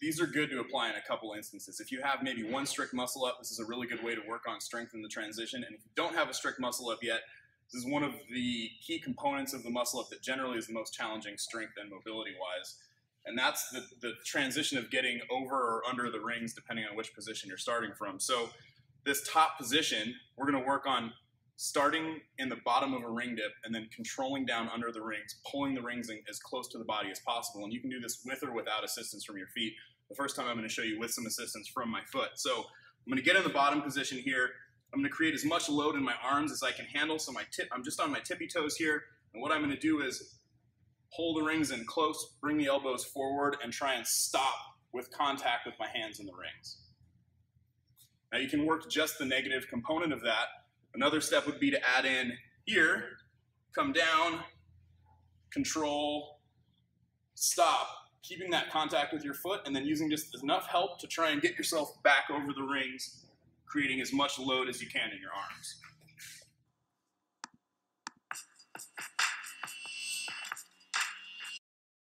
these are good to apply in a couple instances. If you have maybe one strict muscle up, this is a really good way to work on strength in the transition. And if you don't have a strict muscle up yet, this is one of the key components of the muscle up that generally is the most challenging strength and mobility wise. And that's the, the transition of getting over or under the rings depending on which position you're starting from. So this top position, we're going to work on starting in the bottom of a ring dip and then controlling down under the rings, pulling the rings in as close to the body as possible. And you can do this with or without assistance from your feet. The first time I'm going to show you with some assistance from my foot. So I'm going to get in the bottom position here. I'm going to create as much load in my arms as I can handle. So my tip, I'm just on my tippy toes here. And what I'm going to do is pull the rings in close, bring the elbows forward, and try and stop with contact with my hands in the rings. Now you can work just the negative component of that Another step would be to add in here, come down, control, stop, keeping that contact with your foot, and then using just enough help to try and get yourself back over the rings, creating as much load as you can in your arms.